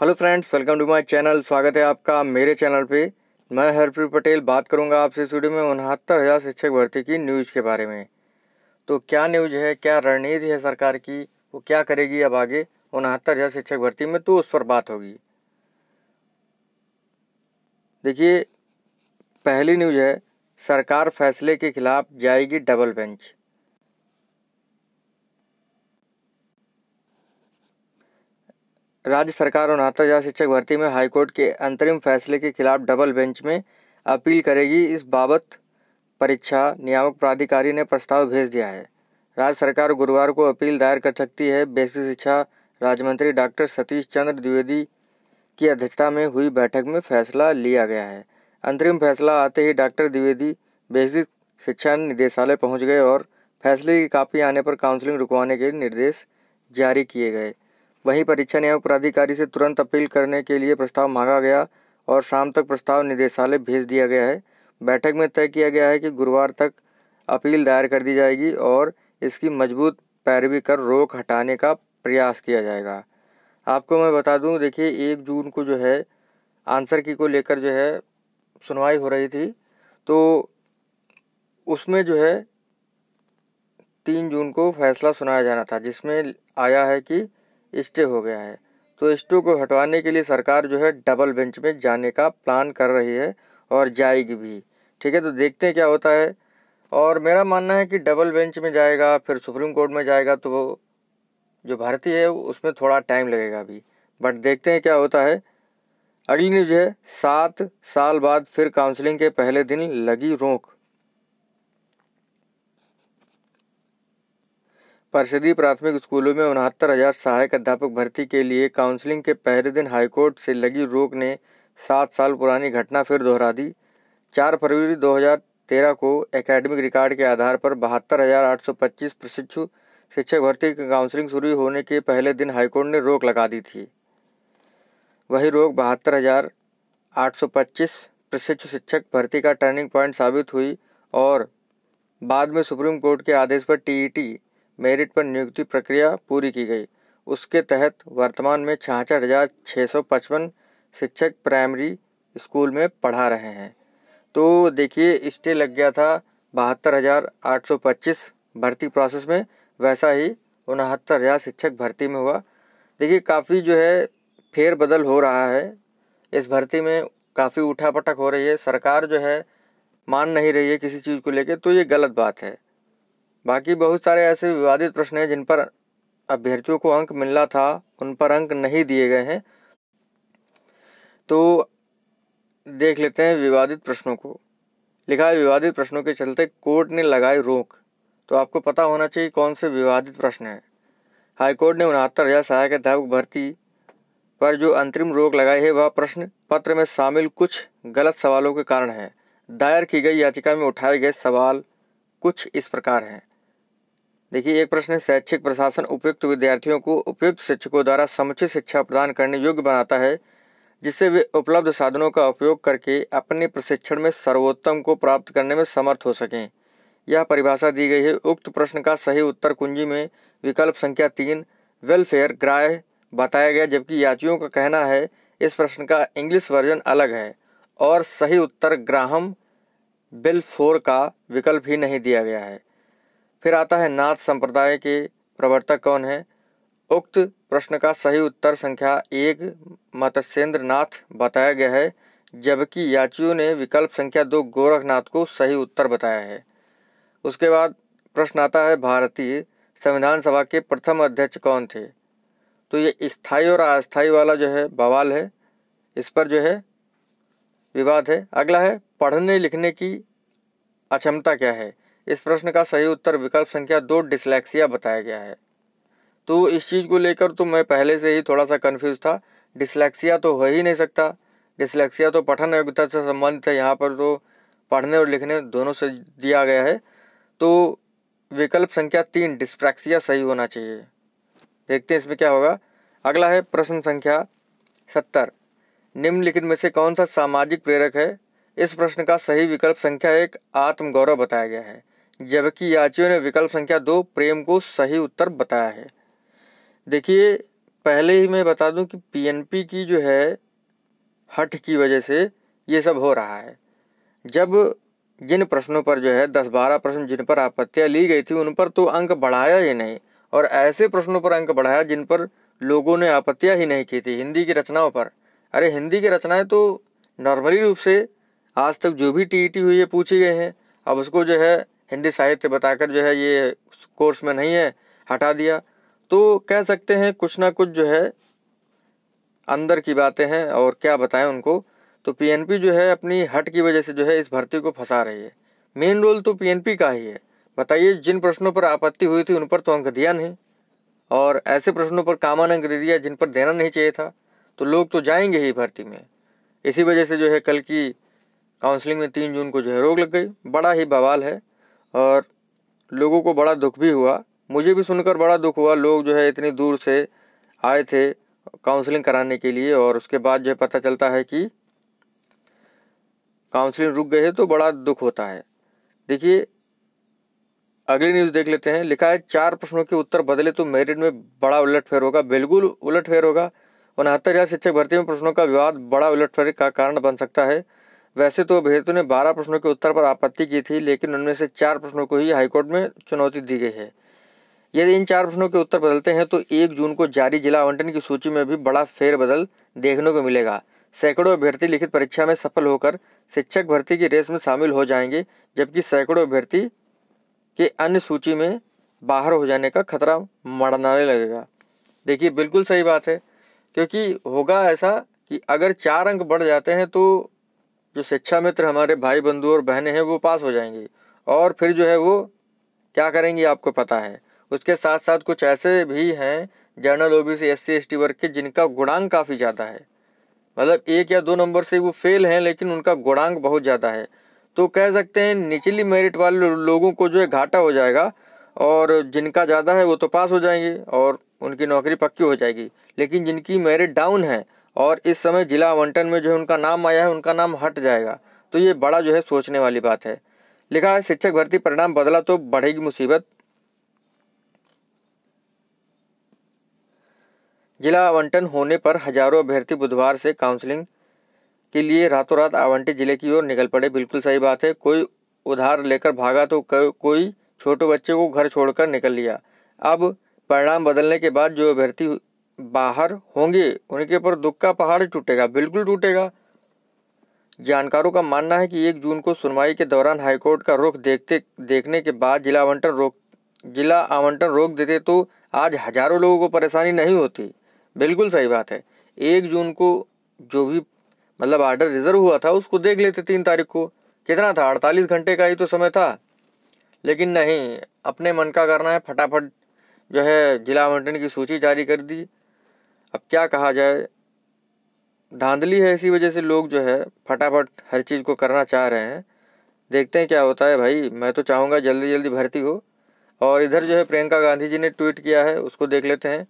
Hello friends welcome to my channel स्वागत है आपका मेरे चैनल पे। मैं हरप्रीत पटेल बात करूँगा आपसे स्टूडियो में उनहत्तर हज़ार शिक्षक भर्ती की न्यूज़ के बारे में। तो क्या न्यूज़ है, क्या रणनीति है सरकार की, वो क्या करेगी अब आगे? उनहत्तर हज़ार शिक्षक भर्ती में तो उस पर बात होगी। देखिए, पहली न्यूज़ है, सरकार फैसले के खिलाफ जाएगी डबल बेंच राज्य सरकार उनहत्तर हज़ार शिक्षक भर्ती में हाईकोर्ट के अंतरिम फैसले के खिलाफ डबल बेंच में अपील करेगी। इस बाबत परीक्षा नियामक प्राधिकारी ने प्रस्ताव भेज दिया है। राज्य सरकार गुरुवार को अपील दायर कर सकती है। बेसिक शिक्षा राज्य मंत्री डॉक्टर सतीश चंद्र द्विवेदी की अध्यक्षता में हुई बैठक में फैसला लिया गया है। अंतरिम फैसला आते ही डॉक्टर द्विवेदी बेसिक शिक्षा निदेशालय पहुँच गए और फैसले की कापी आने पर काउंसलिंग रुकवाने के निर्देश जारी किए गए। वहीं परीक्षा नियामक प्राधिकारी से तुरंत अपील करने के लिए प्रस्ताव मांगा गया और शाम तक प्रस्ताव निदेशालय भेज दिया गया है। बैठक में तय किया गया है कि गुरुवार तक अपील दायर कर दी जाएगी और इसकी मज़बूत पैरवी कर रोक हटाने का प्रयास किया जाएगा। आपको मैं बता दूँ, देखिए, एक जून को जो है, आंसर की को लेकर जो है, सुनवाई हो रही थी। तो उसमें जो है, तीन जून को फैसला सुनाया जाना था, जिसमें आया है कि स्टे हो गया है। तो स्टे को हटवाने के लिए सरकार जो है डबल बेंच में जाने का प्लान कर रही है और जाएगी भी। ठीक है तो देखते हैं क्या होता है। और मेरा मानना है कि डबल बेंच में जाएगा, फिर सुप्रीम कोर्ट में जाएगा तो वो जो भारतीय है, उसमें थोड़ा टाइम लगेगा अभी बट देखते हैं क्या होता है। अगली न्यूज़ है, सात साल बाद फिर काउंसलिंग के पहले दिन लगी रोक। परिषदीय प्राथमिक स्कूलों में उनहत्तर हज़ार सहायक अध्यापक भर्ती के लिए काउंसलिंग के पहले दिन हाईकोर्ट से लगी रोक ने सात साल पुरानी घटना फिर दोहरा दी। चार फरवरी 2013 को एकेडमिक रिकॉर्ड के आधार पर बहत्तर हज़ार आठ सौ पच्चीस प्रशिक्षु शिक्षक भर्ती की काउंसलिंग शुरू होने के पहले दिन हाईकोर्ट ने रोक लगा दी थी। वही रोक बहत्तर हज़ार आठ सौ पच्चीस प्रशिक्षु शिक्षक भर्ती का टर्निंग पॉइंट साबित हुई और बाद में सुप्रीम कोर्ट के आदेश पर टीईटी मेरिट पर नियुक्ति प्रक्रिया पूरी की गई। उसके तहत वर्तमान में छाछठ हज़ार छः सौ पचपन शिक्षक प्राइमरी स्कूल में पढ़ा रहे हैं। तो देखिए स्टे लग गया था बहत्तर हज़ार आठ सौ पच्चीस भर्ती प्रोसेस में, वैसा ही उनहत्तर हज़ार शिक्षक भर्ती में हुआ। देखिए, काफ़ी जो है फेर बदल हो रहा है। इस भर्ती में काफ़ी उठापटक हो रही है। सरकार जो है मान नहीं रही है किसी चीज़ को लेकर तो ये गलत बात है। बाकी बहुत सारे ऐसे विवादित प्रश्न हैं जिन पर अभ्यर्थियों को अंक मिलना था, उन पर अंक नहीं दिए गए हैं। तो देख लेते हैं विवादित प्रश्नों को। लिखा है, विवादित प्रश्नों के चलते कोर्ट ने लगाई रोक। तो आपको पता होना चाहिए कौन से विवादित प्रश्न हैं। हाईकोर्ट ने उनहत्तर हज़ार सहायक अध्यापक भर्ती पर जो अंतरिम रोक लगाई है, वह प्रश्न पत्र में शामिल कुछ गलत सवालों के कारण है। दायर की गई याचिका में उठाए गए सवाल कुछ इस प्रकार हैं। देखिए, एक प्रश्न है, शैक्षिक प्रशासन उपयुक्त विद्यार्थियों को उपयुक्त शिक्षकों द्वारा समुचित शिक्षा प्रदान करने योग्य बनाता है, जिससे वे उपलब्ध साधनों का उपयोग करके अपने प्रशिक्षण में सर्वोत्तम को प्राप्त करने में समर्थ हो सकें। यह परिभाषा दी गई है, उक्त प्रश्न का सही उत्तर कुंजी में विकल्प संख्या तीन, वेलफेयर ग्राह्य बताया गया, जबकि याचियों का कहना है, इस प्रश्न का इंग्लिश वर्जन अलग है, और सही उत्तर ग्राहम बिल फोर का विकल्प ही नहीं दिया गया है। फिर आता है नाथ संप्रदाय के प्रवर्तक कौन है? उक्त प्रश्न का सही उत्तर संख्या एक मत्स्येंद्र नाथ बताया गया है, जबकि याचियों ने विकल्प संख्या दो गोरखनाथ को सही उत्तर बताया है। उसके बाद प्रश्न आता है भारतीय संविधान सभा के प्रथम अध्यक्ष कौन थे? तो ये स्थायी और अस्थाई वाला जो है, बवाल है। इस पर जो है, विवाद है। अगला है, पढ़ने लिखने की अक्षमता क्या है? इस प्रश्न का सही उत्तर विकल्प संख्या दो, डिसलेक्सिया बताया गया है। तो इस चीज़ को लेकर तो मैं पहले से ही थोड़ा सा कन्फ्यूज़ था। डिसलेक्सिया तो हो ही नहीं सकता। डिसलेक्सिया तो पठन योग्यता से संबंधित है। यहाँ पर तो पढ़ने और लिखने दोनों से दिया गया है। तो विकल्प संख्या तीन, डिस्प्रैक्सिया सही होना चाहिए। देखते हैं इसमें क्या होगा। अगला है प्रश्न संख्या सत्तर। निम्नलिखित में से कौन सा सामाजिक प्रेरक है? इस प्रश्न का सही विकल्प संख्या एक, आत्मगौरव बताया गया है। जबकि याचियों ने विकल्प संख्या दो, प्रेम को सही उत्तर बताया है। देखिए, पहले ही मैं बता दूँ कि पीएनपी की जो है, हट की वजह से ये सब हो रहा है। जब जिन प्रश्नों पर जो है, दस बारह प्रश्न जिन पर आपत्तियाँ ली गई थी, उन पर तो अंक बढ़ाया ही नहीं। और ऐसे प्रश्नों पर अंक बढ़ाया जिन पर लोगों ने आपत्तियाँ ही नहीं की थी, हिंदी की रचनाओं पर। अरे, हिंदी की रचनाएँ तो नॉर्मली रूप से आज तक जो भी टीईटी हुई है, पूछी गई हैं। अब उसको जो है हिंदी साहित्य बताकर जो है ये कोर्स में नहीं है, हटा दिया। तो कह सकते हैं कुछ ना कुछ जो है अंदर की बातें हैं और क्या बताएँ उनको। तो पीएनपी जो है अपनी हट की वजह से जो है इस भर्ती को फंसा रही है। मेन रोल तो पीएनपी का ही है। बताइए, जिन प्रश्नों पर आपत्ति हुई थी उन पर तो अंक दिया नहीं। और ऐसे प्रश्नों पर कामान अंक दे दिया जिन पर देना नहीं चाहिए था। तो लोग तो जाएँगे ही भर्ती में। इसी वजह से जो है कल की काउंसलिंग में तीन जून को जो है रोक लग गई। बड़ा ही बवाल है। और लोगों को बड़ा दुख भी हुआ। मुझे भी सुनकर बड़ा दुख हुआ। लोग जो है इतनी दूर से आए थे काउंसलिंग कराने के लिए और उसके बाद जो है पता चलता है कि काउंसलिंग रुक गए तो बड़ा दुख होता है। देखिए, अगली न्यूज़ देख लेते हैं। लिखा है, चार प्रश्नों के उत्तर बदले तो मेरिट में बड़ा उलटफेर होगा। बिल्कुल उलटफेर होगा। उनहत्तर हज़ार शिक्षक भर्ती में प्रश्नों का विवाद बड़ा उलटफेर का कारण बन सकता है। वैसे तो अभ्यर्थियों ने बारह प्रश्नों के उत्तर पर आपत्ति की थी, लेकिन उनमें से चार प्रश्नों को ही हाईकोर्ट में चुनौती दी गई है। यदि इन चार प्रश्नों के उत्तर बदलते हैं तो एक जून को जारी जिला आवंटन की सूची में भी बड़ा फेरबदल देखने को मिलेगा। सैकड़ों अभ्यर्थी लिखित परीक्षा में सफल होकर शिक्षक भर्ती की रेस में शामिल हो जाएँगे, जबकि सैकड़ों अभ्यर्थी के अन्य सूची में बाहर हो जाने का खतरा मड़नाने लगेगा। देखिए, बिल्कुल सही बात है, क्योंकि होगा ऐसा कि अगर चार अंक बढ़ जाते हैं तो जो शिक्षा मित्र हमारे भाई बंधु और बहनें हैं, वो पास हो जाएँगी। और फिर जो है वो क्या करेंगी, आपको पता है। उसके साथ साथ कुछ ऐसे भी हैं general OBC S C S T वर्ग के, जिनका गुणांक काफ़ी ज़्यादा है। मतलब एक या दो नंबर से वो फेल हैं, लेकिन उनका गुणांक बहुत ज़्यादा है। तो कह सकते हैं, निचली मेरिट वाले लोगों को जो है घाटा हो जाएगा, और जिनका ज़्यादा है, वो तो पास हो जाएँगे, और उनकी नौकरी पक्की हो जाएगी। लेकिन जिनकी मेरिट डाउन है और इस समय जिला आवंटन में जो है उनका नाम आया है, उनका नाम हट जाएगा। तो ये बड़ा जो है सोचने वाली बात है। लिखा है, शिक्षक भर्ती परिणाम बदला तो बढ़ेगी मुसीबत। जिला आवंटन होने पर हज़ारों अभ्यर्थी बुधवार से काउंसलिंग के लिए रातों रात आवंटित ज़िले की ओर निकल पड़े। बिल्कुल सही बात है, कोई उधार लेकर भागा तो कोई छोटे बच्चे को घर छोड़कर निकल लिया। अब परिणाम बदलने के बाद जो अभ्यर्थी बाहर होंगे, उनके ऊपर दुख का पहाड़ टूटेगा, बिल्कुल टूटेगा। जानकारों का मानना है कि एक जून को सुनवाई के दौरान हाईकोर्ट का रुख देखते, देखने के बाद जिला आवंटन रोक, जिला आवंटन रोक देते तो आज हज़ारों लोगों को परेशानी नहीं होती। बिल्कुल सही बात है। एक जून को जो भी मतलब आर्डर रिज़र्व हुआ था, उसको देख लेते तीन तारीख को। कितना था? अड़तालीस घंटे का ही तो समय था। लेकिन नहीं, अपने मन का करना है, फटाफट जो है जिला आवंटन की सूची जारी कर दी। अब क्या कहा जाए? धांधली है इसी वजह से लोग जो है फटाफट हर चीज़ को करना चाह रहे हैं। देखते हैं क्या होता है भाई, मैं तो चाहूँगा जल्दी जल्दी भर्ती हो। और इधर जो है प्रियंका गांधी जी ने ट्वीट किया है, उसको देख लेते हैं।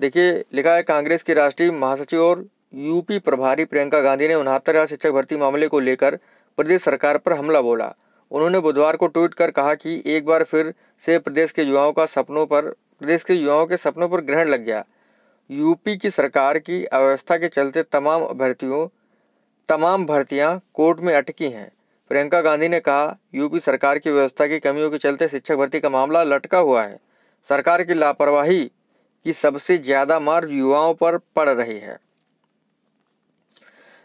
देखिए, लिखा है कांग्रेस की राष्ट्रीय महासचिव और यूपी प्रभारी प्रियंका गांधी ने उनहत्तर हज़ार शिक्षक भर्ती मामले को लेकर प्रदेश सरकार पर हमला बोला। उन्होंने बुधवार को ट्वीट कर कहा कि एक बार फिर से प्रदेश के युवाओं का सपनों पर, प्रदेश के युवाओं के सपनों पर ग्रहण लग गया। यूपी की सरकार की अव्यवस्था के चलते तमाम अभ्यर्थियों, तमाम भर्तियाँ कोर्ट में अटकी हैं। प्रियंका गांधी ने कहा, यूपी सरकार की व्यवस्था की कमियों के चलते शिक्षक भर्ती का मामला लटका हुआ है। सरकार की लापरवाही की सबसे ज़्यादा मार युवाओं पर पड़ रही है।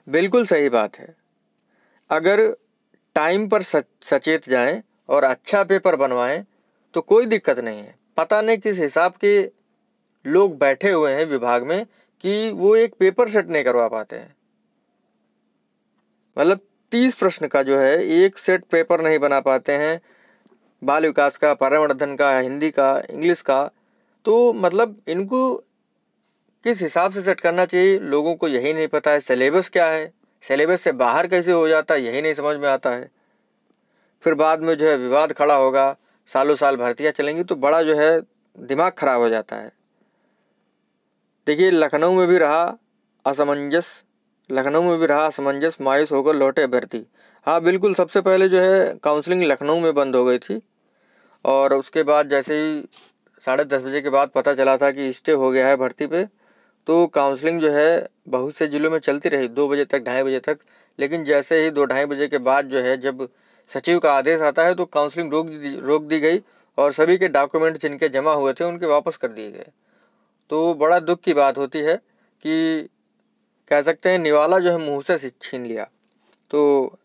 बिल्कुल सही बात है। अगर टाइम पर सचेत जाएँ और अच्छा पेपर बनवाएँ तो कोई दिक्कत नहीं है। पता नहीं किस हिसाब के लोग बैठे हुए हैं विभाग में कि वो एक पेपर सेट नहीं करवा पाते हैं। मतलब तीस प्रश्न का जो है, एक सेट पेपर नहीं बना पाते हैं। बाल विकास का, पर्यावरण का, हिंदी का, इंग्लिश का। तो मतलब इनको किस हिसाब से सेट करना चाहिए, लोगों को यही नहीं पता है, सिलेबस क्या है, सिलेबस से बाहर कैसे हो जाता है, यही नहीं समझ में आता है। फिर बाद में जो है विवाद खड़ा होगा, सालों साल भर्तियाँ चलेंगी तो बड़ा जो है दिमाग खराब हो जाता है। देखिए, लखनऊ में भी रहा असमंजस, लखनऊ में भी रहा असमंजस, मायूस होकर लौटे अभ्यर्थी। हाँ बिल्कुल, सबसे पहले जो है काउंसलिंग लखनऊ में बंद हो गई थी और उसके बाद जैसे ही साढ़े दस बजे के बाद पता चला था कि स्टे हो गया है भर्ती पे तो काउंसलिंग जो है, बहुत से ज़िलों में चलती रही, दो बजे तक, ढाई बजे तक। लेकिन जैसे ही दो, ढाई बजे के बाद जो है, जब सचिव का आदेश आता है तो काउंसलिंग रोक दी रोक दी गई और सभी के डॉक्यूमेंट जिनके जमा हुए थे, उनके वापस कर दिए गए। तो बड़ा दुख की बात होती है कि कह सकते हैं निवाला जो है मुँह से छीन लिया। तो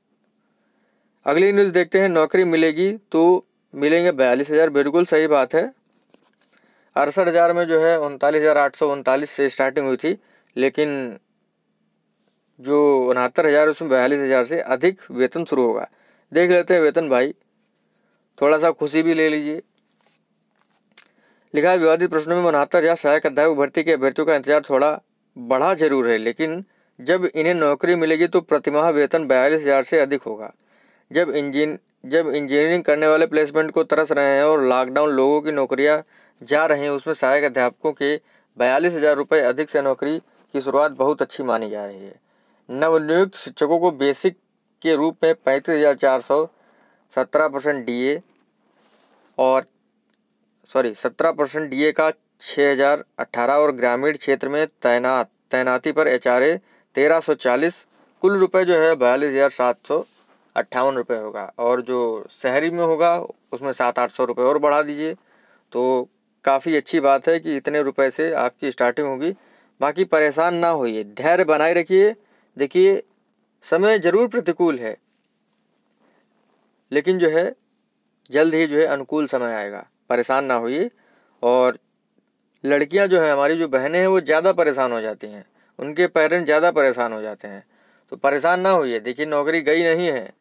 अगली न्यूज़ देखते हैं, नौकरी मिलेगी तो मिलेंगे बयालीस हज़ार। बिल्कुल सही बात है। अड़सठ हज़ार में जो है उनतालीस हज़ार आठ सौ उनतालीस से स्टार्टिंग हुई थी, लेकिन जो उनहत्तर हज़ार उसमें बयालीस हज़ार से अधिक वेतन शुरू होगा। देख लेते हैं वेतन भाई, थोड़ा सा खुशी भी ले लीजिए। लिखा है, विवादित प्रश्नों में उनहत्तर हज़ार सहायक अध्यापक भर्ती के अभ्यर्थियों का इंतज़ार थोड़ा बढ़ा ज़रूर है, लेकिन जब इन्हें नौकरी मिलेगी तो प्रतिमाह वेतन बयालीस हज़ार से अधिक होगा। जब इंजीन, जब इंजीनियरिंग करने वाले प्लेसमेंट को तरस रहे हैं और लॉकडाउन लोगों की नौकरियाँ जा रहे हैं, उसमें सहायक अध्यापकों के बयालीस हज़ार रुपये अधिक से नौकरी की शुरुआत बहुत अच्छी मानी जा रही है। नवनियुक्त शिक्षकों को बेसिक के रूप में पैंतीस हज़ार चार सौ सत्रह परसेंट डी और सॉरी, सत्रह परसेंट डीए का छः हज़ार अट्ठारह और ग्रामीण क्षेत्र में तैनात, तैनाती पर एच आर ए तेरह सौ चालीस, कुल रुपए जो है बयालीस हज़ार सात सौ अट्ठावन रुपये होगा और जो शहरी में होगा उसमें सात आठ सौ रुपये और बढ़ा दीजिए। तो काफ़ी अच्छी बात है कि इतने रुपए से आपकी स्टार्टिंग होगी। बाकी परेशान ना होइए, धैर्य बनाए रखिए। देखिए, समय ज़रूर प्रतिकूल है, लेकिन जो है जल्द ही जो है अनुकूल समय आएगा। परेशान ना होइए। और लड़कियाँ जो है, हमारी जो बहनें हैं, वो ज़्यादा परेशान हो जाती हैं। उनके पेरेंट्स ज़्यादा परेशान हो जाते हैं। तो परेशान ना होइए। देखिए, नौकरी गई नहीं है।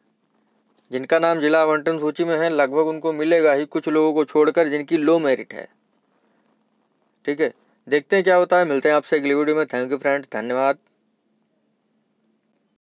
जिनका नाम जिला आवंटन सूची में है, लगभग उनको मिलेगा ही कुछ लोगों को छोड़कर जिनकी लो मेरिट है। ठीक है? देखते हैं क्या होता है। मिलते हैं आपसे अगली वीडियो में। Thank you friends. धन्यवाद।